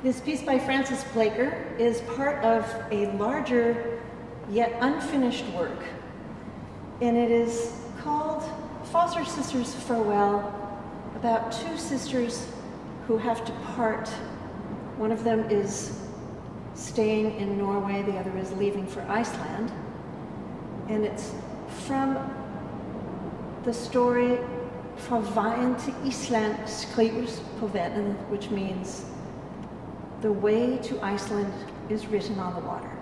This piece by Frances Blaker is part of a larger yet unfinished work. And it is called Foster Sisters Farewell, about two sisters who have to part. One of them is staying in Norway, the other is leaving for Iceland. And it's from the story Fra veien til Island skrives på which means the way to Iceland is written on the water.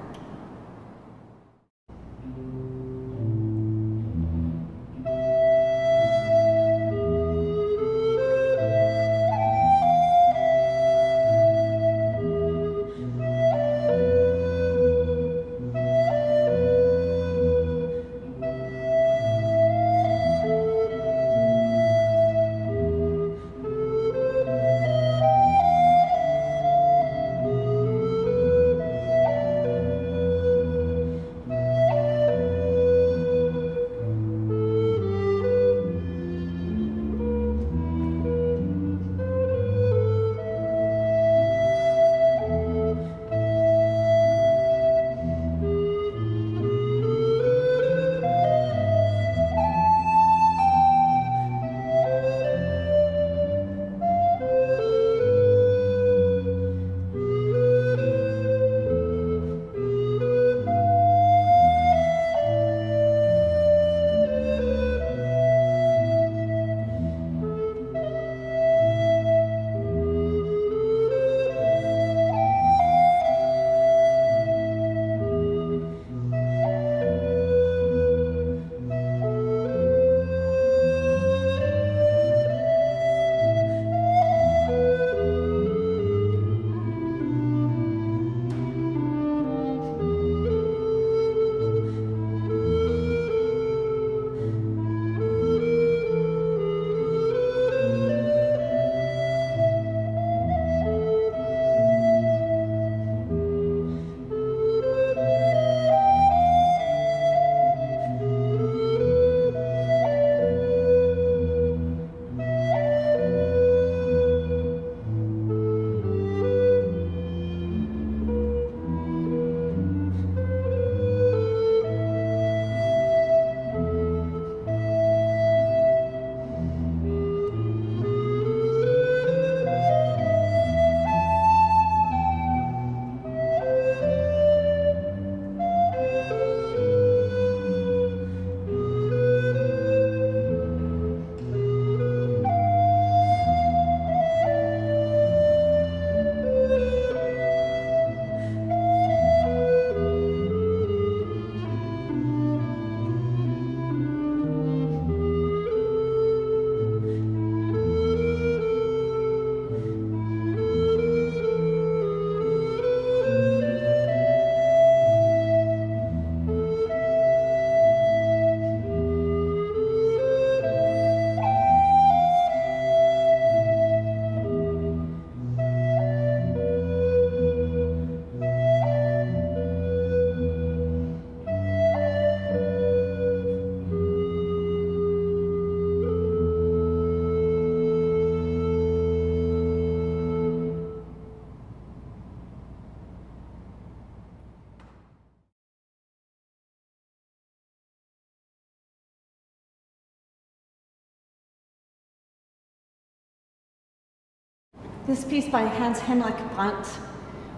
This piece by Hans Henrik Brandt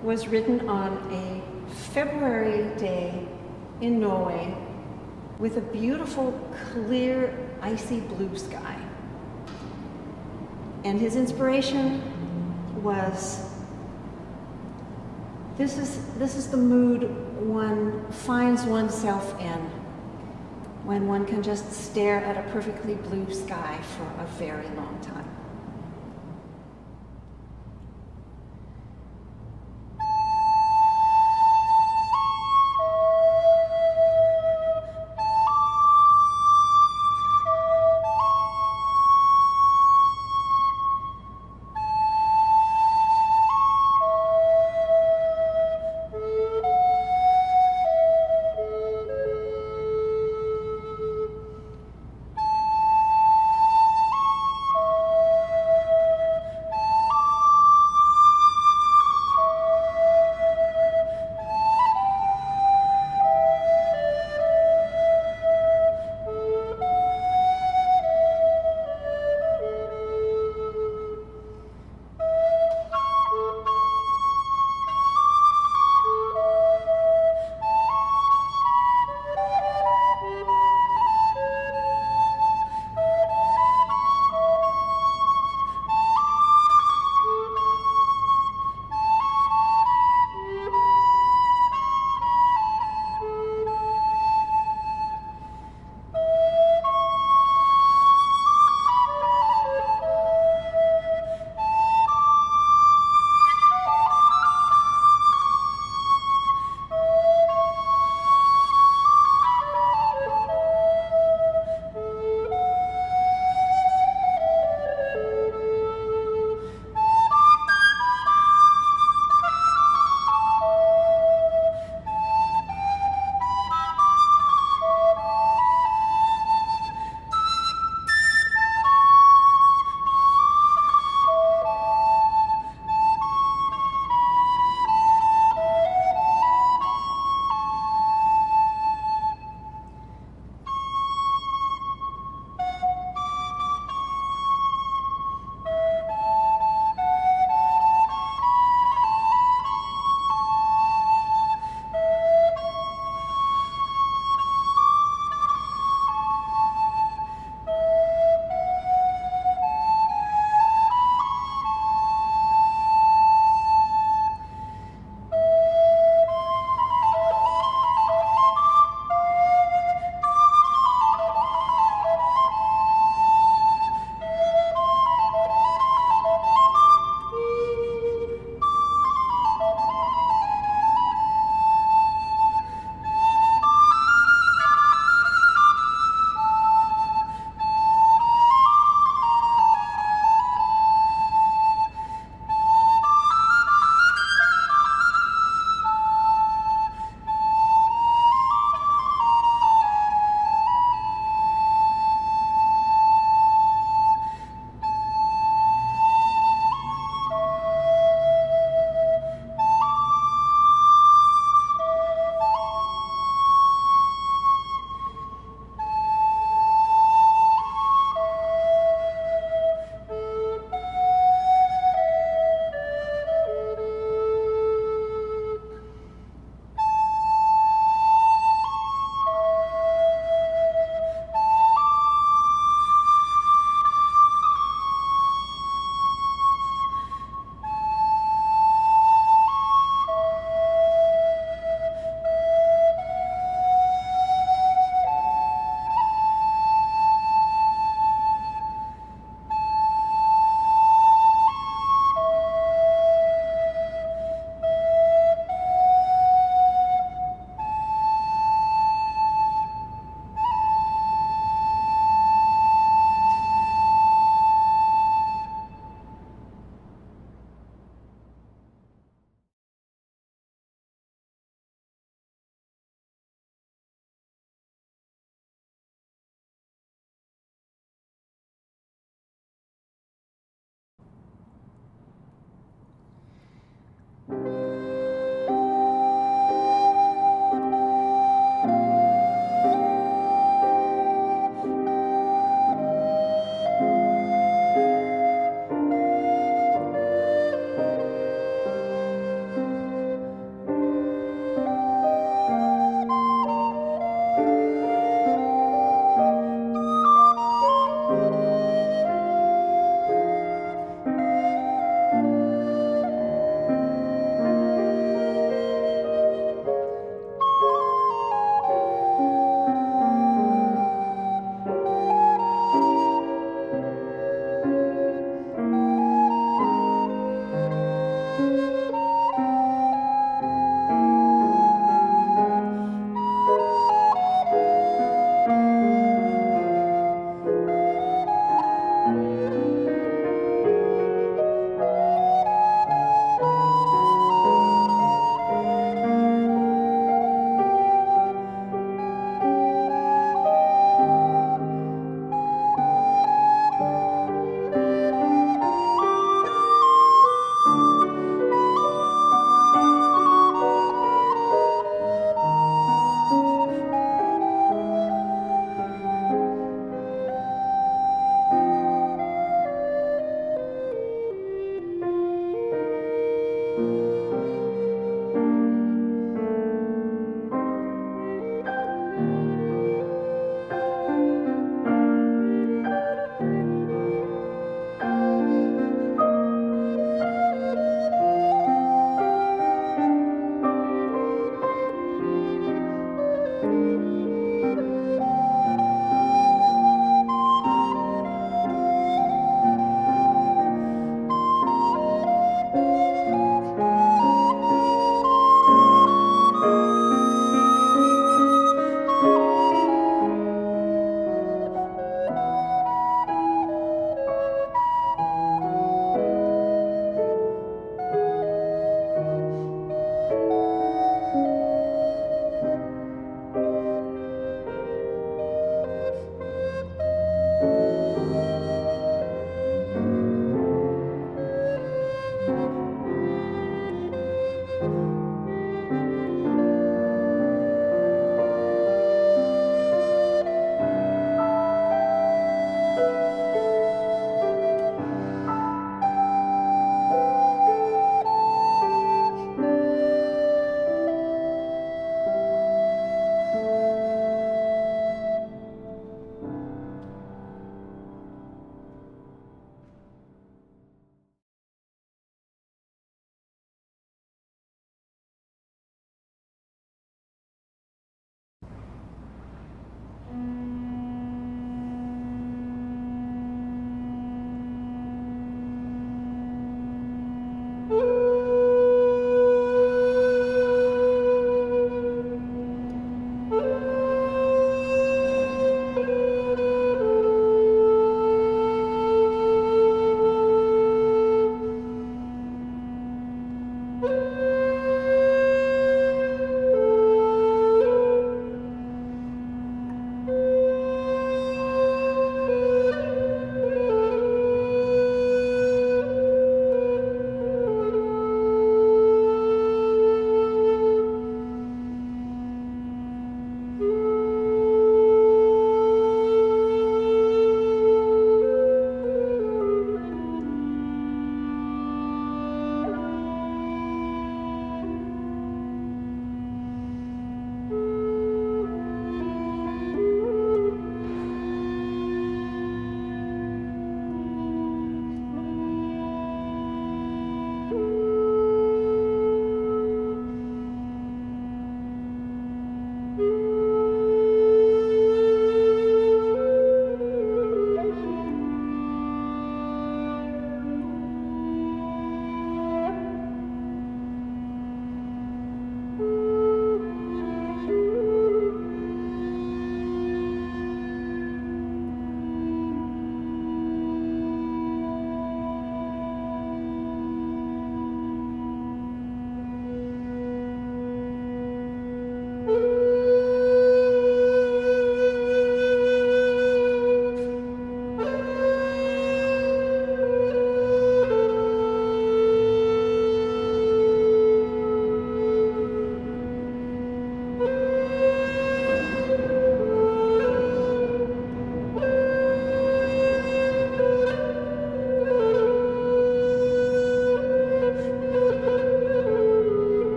was written on a February day in Norway with a beautiful, clear, icy blue sky. And his inspiration was this is, this is the mood one finds oneself in when one can just stare at a perfectly blue sky for a very long time.